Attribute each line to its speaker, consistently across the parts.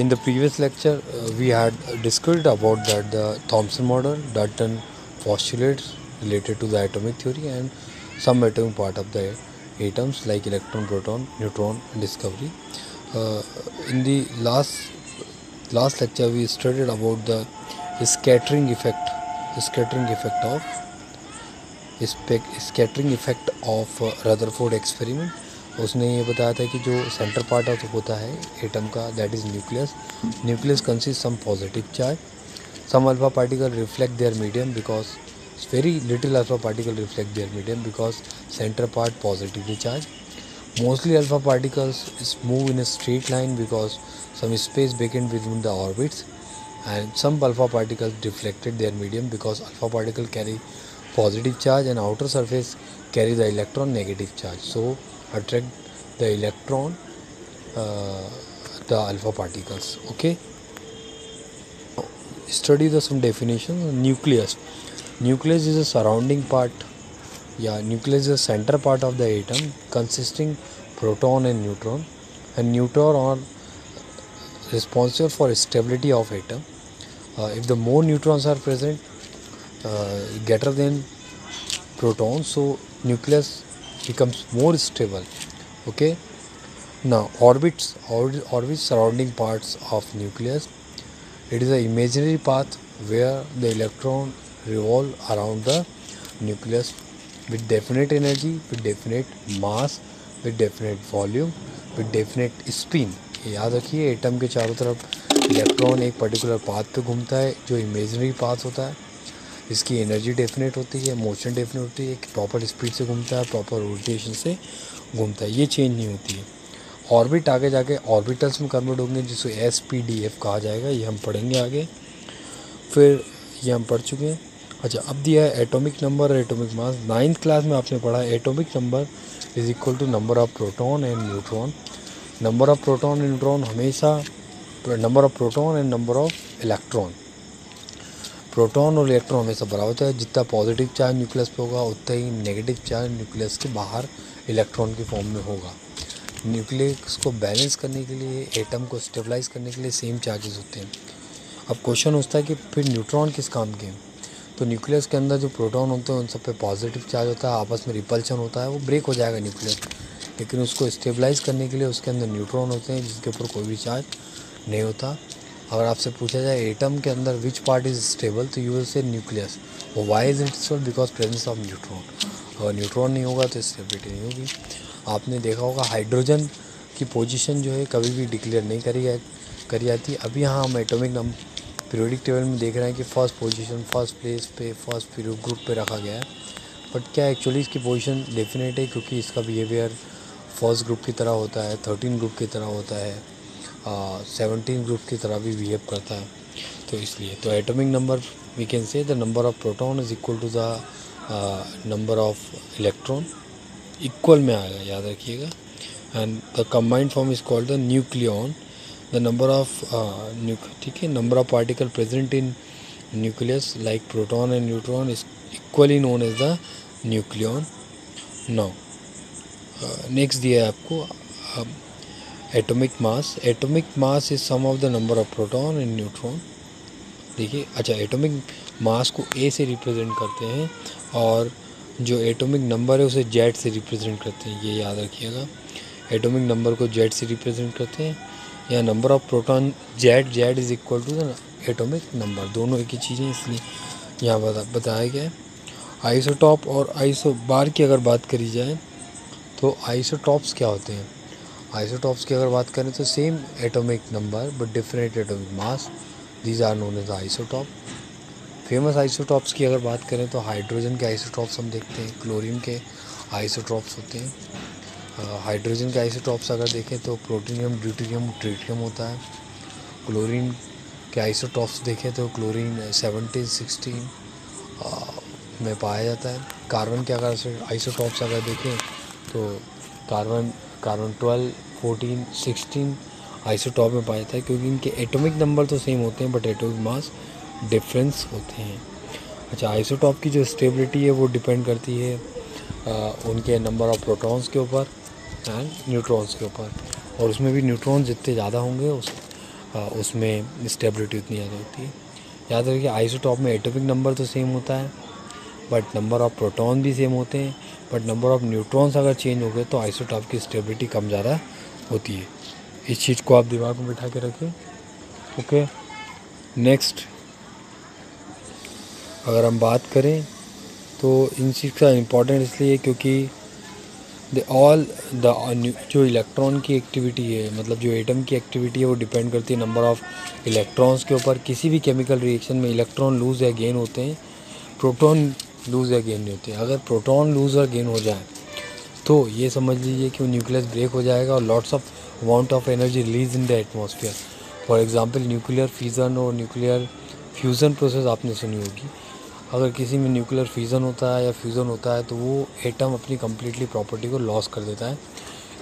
Speaker 1: In the previous lecture, uh, we had discussed about that the Thomson model, Dalton postulates related to the atomic theory and some atomic part of the atoms like electron, proton, neutron discovery. Uh, in the last last lecture, we studied about the scattering effect, scattering effect of scattering effect of uh, Rutherford experiment. उसने ये बताया था कि जो centre part of होता है atom का that is nucleus nucleus consist some positive charge some alpha particle reflect there medium because very little alpha particle reflect there medium because centre part positively charge mostly alpha particles is move in a straight line because some space backend within the orbits and some alpha particles reflected there medium because alpha particle carry positive charge and outer surface carry the electron negative charge so attract the electron uh, the alpha particles okay? Study the some definition nucleus. Nucleus is a surrounding part. Yeah nucleus is a center part of the atom consisting proton and neutron. And neutron are responsible for stability of atom. Uh, if the more neutrons are present uh, greater than protons so nucleus becomes more stable okay now orbits orbits surrounding parts of nucleus it is an imaginary path where the electron revolve around the nucleus with definite energy with definite mass with definite volume with definite spin याद रखिए atom के चारों तरफ़ electron एक particular path पे घूमता है जो इमेजनरी पाथ होता है इसकी एनर्जी डेफिनेट होती है मोशन डेफिनेट होती है प्रॉपर स्पीड से घूमता है प्रॉपर रोटेशन से घूमता है, ये चेंज नहीं होती है। ऑर्बिट आगे जाके ऑर्बिटल्स में कन्वर्ट होंगे जिसको एस पी डी एफ़ कहा जाएगा, ये हम पढ़ेंगे आगे। फिर ये हम पढ़ चुके हैं। अच्छा अब दिया है एटॉमिक नंबर और एटॉमिक मास नाइन्थ क्लास में आपने पढ़ा है atomic number is equal to number of proton and neutron number of proton and neutron हमेशा number of proton and number of electron proton और इलेक्ट्रॉन हमेशा बराबर होता है। जितना पॉजिटिव चार्ज न्यूक्लियस पे होगा, उतना ही नेगेटिव चार्ज न्यूक्लियस के बाहर इलेक्ट्रॉन के फॉर्म में होगा। न्यूक्लियस को बैलेंस करने के लिए, एटम को स्टेबलाइज करने के लिए सेम चार्जेस होते हैं। अब क्वेश्चन होता है कि फिर न्यूट्रॉन किस काम के तो न्यूक्लियस के अंदर जो प्रोटॉन होते हैं, उन सब पे पॉजिटिव चार्ज होता है, आपस में रिपल्शन होता है, वो ब्रेक हो जाएगा न्यूक्लियस लेकिन उसको स्टेबलाइज करने के लिए उसके अंदर न्यूट्रॉन होते हैं, जिसके ऊपर कोई भी चार्ज नहीं होता। अगर आपसे पूछा जाए एटम के अंदर विच पार्ट इज़ स्टेबल तो you will say nucleus why is it stable because presence of neutron अगर न्यूट्रॉन नहीं होगा तो स्टेबिलिटी नहीं होगी. आपने देखा होगा हाइड्रोजन की पोजीशन जो है, कभी भी डिक्लेयर नहीं करी करी जाती. अभी यहाँ हम एटॉमिक नम पीरियोडिक टेबल में देख रहे हैं कि फ़र्स्ट पोजीशन फ़र्स्ट प्लेस पे फ़र्स्ट ग्रुप पे रखा गया है. बट क्या एक्चुअली इसकी पोजीशन डेफिनेट है? क्योंकि इसका बिहेवियर फ़र्स्ट ग्रुप की तरह होता है थर्टीन ग्रुप की तरह होता है. सेवनटीन ग्रुप की तरह भी बिहेव करता है। तो इसलिए तो atomic number we can say the number of proton is equal to the number of electron equal में आएगा याद रखिएगा। And the combined form is called the nucleon the number of ठीक है number of particle present in nucleus like proton and neutron is equally known as the nucleon no next दिया है आपको uh, atomic mass atomic mass is sum of the number of proton and neutron देखिए अच्छा atomic mass को ए से represent करते हैं और जो एटॉमिक नंबर है उसे जेड से रिप्रेजेंट करते हैं, ये याद रखिएगा। एटॉमिक नंबर को जेड से रिप्रेजेंट करते हैं। या number of proton Z Z is equal to the atomic number दोनों एक ही चीज़ें इसलिए यहाँ बता, बताया गया है। आइसोटॉप और आइसो बार की अगर बात करी जाए तो आइसोटॉप्स क्या होते हैं? आइसोटॉप्स की अगर बात करें तो same atomic number but different atomic mass these are known as isotope famous isotopes की अगर बात करें तो हाइड्रोजन के आइसोटॉप्स हम देखते हैं क्लोरीन के आइसोटॉप्स होते हैं. हाइड्रोजन के आइसोटॉप्स अगर देखें तो प्रोटीनियम ड्यूटीरियम ट्रीटियम होता है. क्लोरीन के आइसोटॉप्स देखें तो क्लोरीन सेवनटीन सिक्सटीन में पाया जाता है. कार्बन के अगर आइसोटॉप्स अगर देखें तो carbon carbon twelve fourteen sixteen isotope में पाया जाता है क्योंकि इनके एटॉमिक नंबर तो सेम होते हैं बट एटॉमिक मास डिफरेंस होते हैं। अच्छा आइसोटॉप की जो स्टेबिलिटी है वो डिपेंड करती है आ, उनके नंबर ऑफ़ प्रोटॉन्स के ऊपर एंड न्यूट्रॉन्स के ऊपर। और उसमें भी न्यूट्रॉन जितने ज़्यादा होंगे उस आ, उसमें स्टेबिलिटी उतनी ज़्यादा होती है। याद रखिए आइसोटॉप में एटॉमिक नंबर तो सेम होता है बट नंबर ऑफ़ प्रोटॉन भी सेम होते हैं। बट नंबर ऑफ़ न्यूट्रॉन्स अगर चेंज हो गए तो आइसोटॉप की स्टेबिलिटी कम ज़्यादा होती है। इस चीज़ को आप दिमाग में बिठा के रखें ओके नेक्स्ट अगर हम बात करें तो इन चीज़ का इम्पोर्टेंट इसलिए क्योंकि द ऑल द जो इलेक्ट्रॉन की एक्टिविटी है मतलब जो एटम की एक्टिविटी है, वो डिपेंड करती है नंबर ऑफ़ इलेक्ट्रॉन्स के ऊपर। किसी भी केमिकल रिएक्शन में इलेक्ट्रॉन लूज़ या गेन होते हैं। प्रोटॉन लूज़ या गेन नहीं होते। अगर प्रोटॉन लूज़ और गेन हो जाए तो ये समझ लीजिए कि वो न्यूक्लियस ब्रेक हो जाएगा और lots of amount of energy release in the atmosphere for example nuclear fusion और न्यूक्लियर फ्यूज़न प्रोसेस आपने सुनी होगी। अगर किसी में न्यूक्लियर फ्यूज़न होता है या फ्यूज़न होता है तो वो एटम अपनी कम्प्लीटली प्रॉपर्टी को लॉस कर देता है।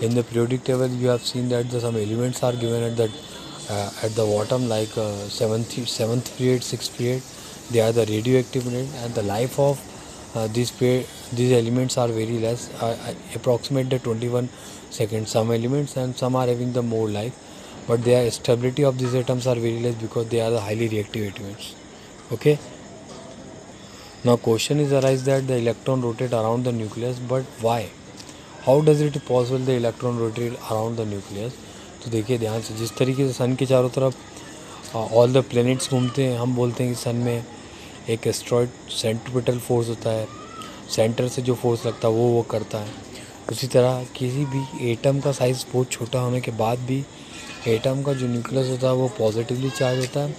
Speaker 1: In the periodic table you have seen that the some elements are given at the at the bottom like seventh seventh period six period they are the radioactive pigment and the life of uh, these these elements are very less uh, approximate the 21 seconds some elements and some are having the more life but their stability of these atoms are very less because they are the highly reactive elements okay now question is arise that the electron rotate around the nucleus but why how does it possible the electron rotate around the nucleus तो देखिए ध्यान से जिस तरीके से सन के चारों तरफ़ ऑल द प्लैनेट्स घूमते हैं हम बोलते हैं कि सन में एक एस्ट्रॉयड सेंट्रिपिटल फोर्स होता है। सेंटर से जो फोर्स लगता है, वो वो करता है। उसी तरह किसी भी एटम का साइज़ बहुत छोटा होने के बाद भी एटम का जो न्यूक्लियस होता है, वो पॉजिटिवली चार्ज होता है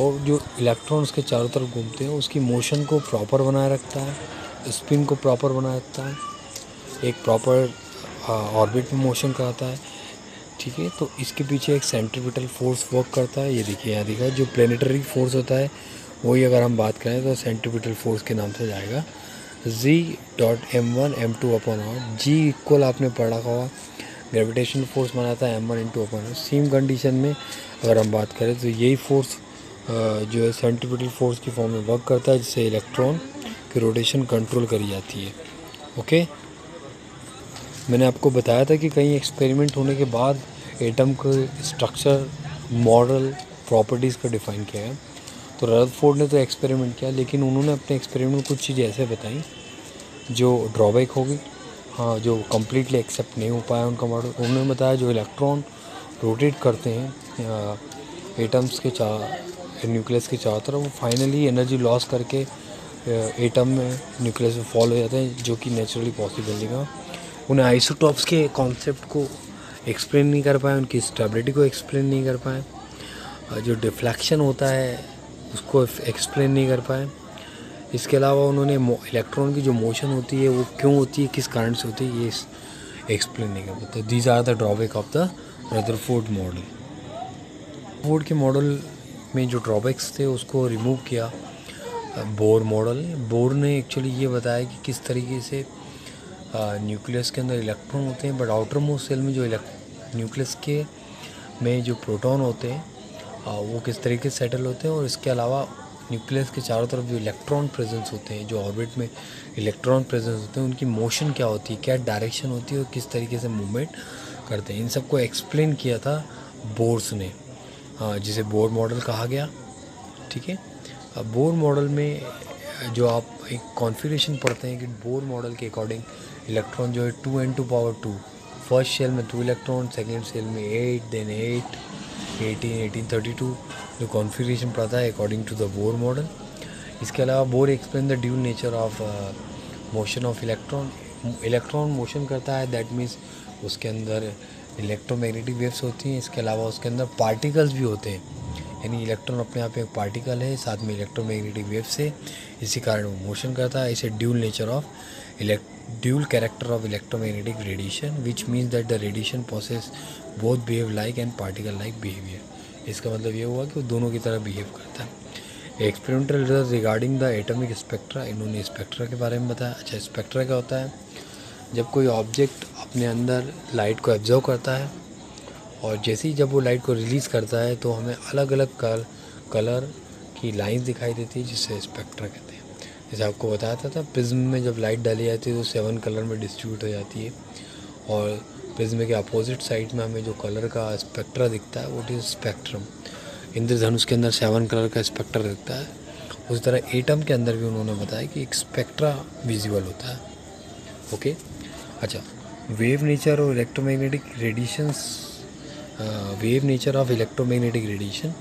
Speaker 1: और जो इलेक्ट्रॉन उसके चारों तरफ़ घूमते हैं, उसकी मोशन को प्रॉपर बनाए रखता है स्पिन को प्रॉपर बनाए रखता है। एक प्रॉपर ऑर्बिट में मोशन कराता है, ठीक है? तो इसके पीछे एक सेंट्रिपिटल फोर्स वर्क करता है। ये देखिए, यहाँ देखा, जो प्लेनेटरी फोर्स होता है वही अगर हम बात करें तो सेंट्रिपिटल फोर्स के नाम से जाएगा। G dot M one M two upon R G equal आपने पढ़ा हुआ ग्रेविटेशन फोर्स बनाता है M one into upon same condition में अगर हम बात करें तो यही फोर्स जो है सेंट्रिपिटल फोर्स की फॉर्म में वर्क करता है, जिससे इलेक्ट्रॉन की रोटेशन कंट्रोल करी जाती है। ओके मैंने आपको बताया था कि कई एक्सपेरिमेंट होने के बाद एटम के स्ट्रक्चर मॉडल प्रॉपर्टीज़ का डिफ़ाइन किया है। तो रदरफोर्ड ने तो एक्सपेरिमेंट किया, लेकिन उन्होंने अपने एक्सपेरिमेंट में कुछ चीज़ें ऐसे बताई, जो ड्रॉबैक होगी हाँ जो कम्प्लीटली एक्सेप्ट नहीं हो पाया उनका मॉडल उन्होंने बताया जो इलेक्ट्रॉन रोटेट करते हैं एटम्स के चा न्यूक्लियस के चारों तरफ़, वो फाइनली एनर्जी लॉस करके एटम में न्यूक्लियस में फॉल हो जाते हैं, जो कि नेचुरली पॉसिबल नहीं था। उन्हें आइसोटॉप्स के कॉन्सेप्ट को एक्सप्लेन नहीं कर पाए, उनकी स्टेबिलिटी को एक्सप्लेन नहीं कर पाए। जो डिफ्लेक्शन होता है उसको एक्सप्लेन नहीं कर पाए। इसके अलावा उन्होंने इलेक्ट्रॉन की जो मोशन होती है, वो क्यों होती है, किस कारण से होती है, ये एक्सप्लेन नहीं कर पाते। These are the drawback of the Rutherford model Ford के मॉडल में जो ड्रॉबैक्स थे, उसको रिमूव किया बोर मॉडल बोर ने। एक्चुअली ये बताया कि किस तरीके से न्यूक्लियस के अंदर इलेक्ट्रॉन होते हैं बट आउटर मोस्ट सेल में जो न्यूक्लियस के में जो प्रोटॉन होते हैं वो किस तरीके से सेटल होते हैं और इसके अलावा न्यूक्लियस के चारों तरफ़ जो इलेक्ट्रॉन प्रेजेंस होते हैं, जो ऑर्बिट में इलेक्ट्रॉन प्रेजेंस होते हैं, उनकी मोशन क्या होती है, क्या डायरेक्शन होती है और किस तरीके से मूवमेंट करते हैं। इन सबको एक्सप्लेन किया था बोर्स ने जिसे बोर मॉडल कहा गया, ठीक है? अब बोर मॉडल में, जो आप एक कॉन्फ़िगरेशन पढ़ते हैं कि बोर मॉडल के अकॉर्डिंग इलेक्ट्रॉन जो है two and two power two first shell में टू इलेक्ट्रॉन सेकेंड सेल में eight then eight eighteen eighteen thirty two जो कॉन्फ़िगरेशन पढ़ता है according to the Bohr model इसके अलावा Bohr explain the dual nature of motion of electron electron motion करता है that means उसके अंदर इलेक्ट्रोमैग्नेटिक वेव्स होती हैं, इसके अलावा उसके अंदर पार्टिकल्स भी होते हैं. यानी इलेक्ट्रॉन अपने आप एक पार्टिकल है, साथ में इलेक्ट्रोमैग्नेटिक वेव्स से. इसी कारण वो मोशन करता है, इसे dual nature of dual character of electromagnetic radiation which means that the radiation process both behave like and particle like behaviour इसका मतलब ये हुआ कि वो दोनों की तरह बिहेव करता है। Experimental result regarding the atomic spectra इन्होंने स्पेक्ट्रा के बारे में बताया। अच्छा स्पेक्ट्रा क्या होता है? जब कोई ऑब्जेक्ट अपने अंदर लाइट को एब्जर्व करता है, और जैसे ही जब वो लाइट को रिलीज़ करता है तो हमें अलग अलग कल कलर की लाइंस दिखाई देती है जिससे स्पेक्ट्रा कहते हैं। जैसे आपको बताया था था, प्रिज्म में जब लाइट डाली जाती है तो सेवन कलर में डिस्ट्रीब्यूट हो जाती है। और प्रिज्म के अपोजिट साइड में हमें जो कलर का स्पेक्ट्रा दिखता है, वो इज़ स्पेक्ट्रम इंद्रधनुष के अंदर सेवन कलर का स्पेक्ट्रा दिखता है। उसी तरह एटम के अंदर भी उन्होंने बताया कि एक स्पेक्ट्रा विजिबल होता है। ओके अच्छा वेव नेचर और electromagnetic radiations wave nature of electromagnetic radiation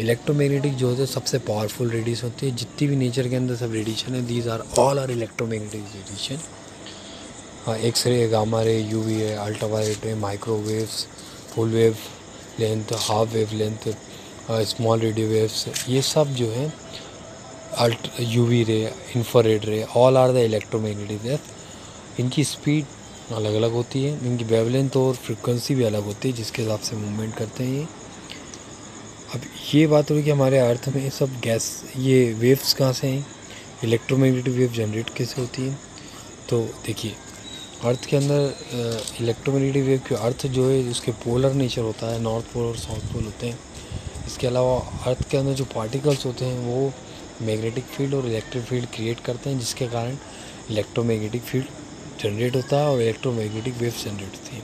Speaker 1: electromagnetic जो होते हैं, सबसे पावरफुल रेडिएशन होती है। जितनी भी नेचर के अंदर सब रेडिएशन है these are all are electromagnetic radiation X ray gamma ray U V ray ultraviolet ray microwaves full wavelength half wavelength small radio waves ये सब जो है alt U V ray infrared ray all are the electromagnetic wave इनकी speed अलग अलग होती है, इनकी वेवलेंथ और फ्रिक्वेंसी भी अलग होती है, जिसके हिसाब से मूवमेंट करते हैं ये। अब ये बात हुई कि हमारे अर्थ में सब गैस, ये वेव्स कहाँ से हैं इलेक्ट्रोमैग्नेटिक वेव जनरेट कैसे होती है? तो देखिए, अर्थ के अंदर इलेक्ट्रोमैग्नेटिक वेव के अर्थ जो है, उसके पोलर नेचर होता है नॉर्थ पोल और साउथ पोल होते हैं। इसके अलावा अर्थ के अंदर जो पार्टिकल्स होते हैं, वो मैग्नेटिक फ़ील्ड और इलेक्ट्रिक फ़ील्ड क्रिएट करते हैं, जिसके कारण इलेक्ट्रोमैग्नेटिक फ़ील्ड जनरेट होता है और इलेक्ट्रोमैग्नेटिक वेव जनरेट होती है।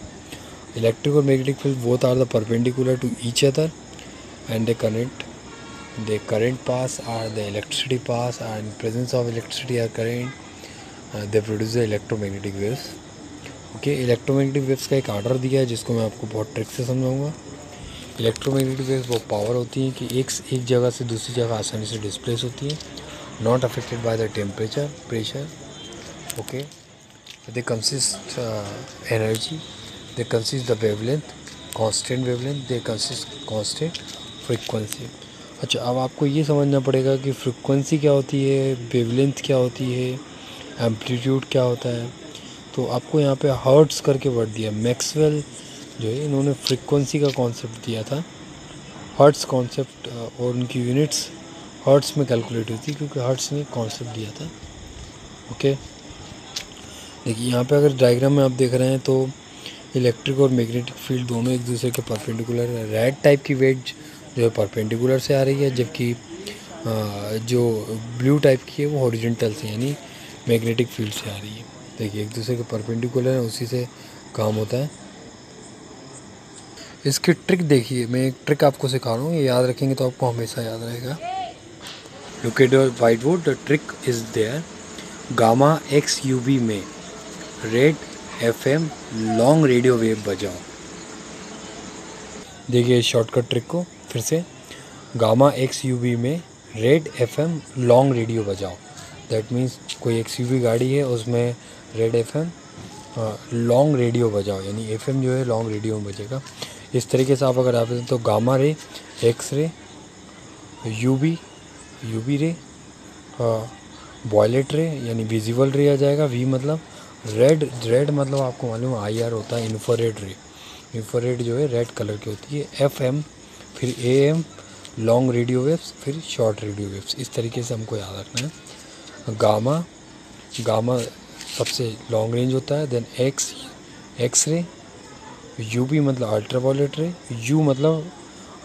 Speaker 1: इलेक्ट्रिक और magnetic field both are the perpendicular to each other and the current the current pass or the electricity pass and presence of electricity or current uh, they produce the electromagnetic waves. Okay electromagnetic waves का एक order दिया है जिसको मैं आपको बहुत trick से समझाऊँगा। इलेक्ट्रोमैग्नेटिक वेव्स वो पावर होती हैं कि एक एक जगह से दूसरी जगह आसानी से डिस्प्लेस होती है not affected by the temperature pressure okay they consist energy they consist the wavelength constant wavelength they consist constant frequency अच्छा अब आपको ये समझना पड़ेगा कि फ्रिक्वेंसी क्या होती है वेवलेंथ क्या होती है एम्पलीट्यूड क्या होता है। तो आपको यहाँ पे हर्ट्स करके वर्ड दिया मैक्सवेल जो है, इन्होंने फ्रिक्वेंसी का कॉन्सेप्ट दिया था। हर्ट्स कॉन्सेप्ट और उनकी यूनिट्स हर्ट्स में कैलकुलेट हुई थी, क्योंकि हर्ट्स ने कॉन्सेप्ट दिया था। ओके देखिए, यहाँ पे अगर डायग्राम में आप देख रहे हैं तो इलेक्ट्रिक और मैग्नेटिक फ़ील्ड दोनों एक दूसरे के परपेंडिकुलर है। रेड टाइप की वेज जो है परपेंडिकुलर से आ रही है, जबकि जो ब्लू टाइप की है, वो हॉरिजेंटल से, यानी मैग्नेटिक फ़ील्ड से आ रही है। देखिए, एक दूसरे के परपेंडिकुलर है, उसी से काम होता है। इसकी ट्रिक देखिए, मैं एक ट्रिक आपको सिखा रहा हूँ, ये याद रखेंगे तो आपको हमेशा याद रहेगा। Look at white board the trick is there gamma X U में red F M long radio wave बजाओ। देखिए शॉर्टकट ट्रिक को। फिर से गामा एक्स यू में red F M long radio बजाओ। दैट मीन्स कोई एक्स यू गाड़ी है, उसमें red F M long radio बजाओ। यानी एफ़ एम जो है लॉन्ग रेडियो में बजेगा। इस तरीके से आप अगर आप तो gamma ray X ray U V U V ray violet ray, यानी विजिबल रे आ जाएगा। वी मतलब रेड रेड मतलब आपको मालूम आई आर होता है इन्फोरेड रे। इन्फोरेड जो है रेड कलर की होती है। एफ़ एम फिर A M long radio waves फिर शॉर्ट रेडियो वेव्स इस तरीके से हमको याद रखना है। गामा गामा सबसे लॉन्ग रेंज होता है then X X ray U V मतलब अल्ट्रावॉलेट रे यू मतलब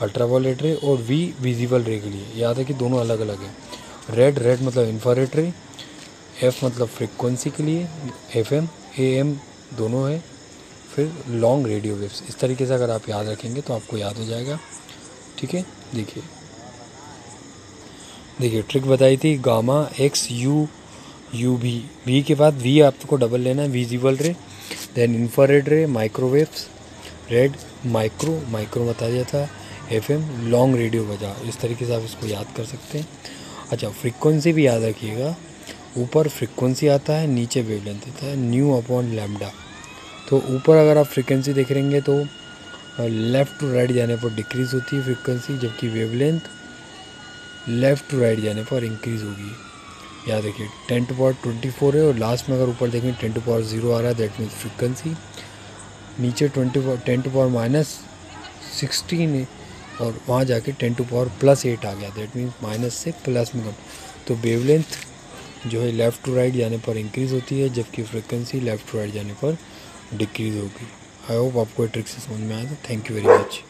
Speaker 1: अल्ट्रावॉलेट रे और वी विजिबल रे के लिए। याद है कि दोनों अलग अलग है। रेड रेड मतलब इन्फ्रारेड रे एफ़ मतलब फ्रिक्वेंसी के लिए एफ़ एम ए एम दोनों है। फिर लॉन्ग रेडियो वेव्स इस तरीके से अगर आप याद रखेंगे तो आपको याद हो जाएगा। ठीक है? देखिए। देखिए ट्रिक बताई थी gamma X U U V V के बाद वी आपको डबल लेना है visible ray then infrared ray microwaves red micro micro बता दिया था एफ़ एम लॉन्ग रेडियो बजा इस तरीके से आप इसको याद कर सकते हैं। अच्छा फ्रीक्वेंसी भी याद रखिएगा। ऊपर फ्रीक्वेंसी आता है, नीचे वेवलेंथ आता है न्यू अपॉन लैम्डा तो ऊपर अगर आप फ्रीक्वेंसी देख रहेंगे तो लेफ़्ट टू राइट जाने पर डिक्रीज़ होती है फ्रिक्वेंसी जबकि वेवलेंथ लेफ़्ट टू राइट जाने पर इंक्रीज़ होगी। याद देखिए ten to power twenty four है और लास्ट में अगर ऊपर देखें टेन टू पावर ज़ीरो आ रहा है दैट मीन्स फ्रिक्वेंसी नीचे twenty ten to power minus sixteen है और वहाँ जाके ten to power plus eight आ गया दैट मीन्स माइनस से प्लस में कम तो वेवलेंथ जो है लेफ़्ट टू राइट जाने पर इंक्रीज़ होती है, जबकि फ्रिक्वेंसी लेफ़्ट टू राइट जाने पर डिक्रीज़ होगी। आई होप आपको ट्रिक से समझ में आया था थैंक यू वेरी मच